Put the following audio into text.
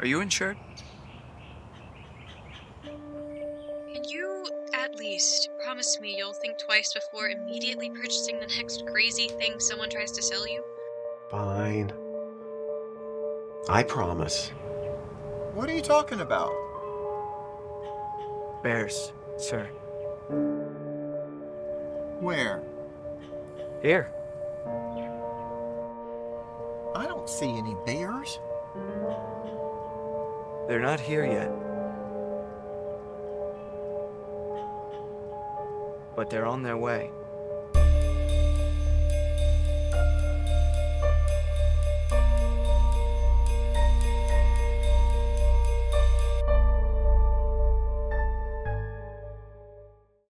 Are you insured? Can you, at least, promise me you'll think twice before immediately purchasing the next crazy thing someone tries to sell you? Fine. I promise. What are you talking about? Bears, sir. Where? Here. I don't see any bears. They're not here yet. But they're on their way.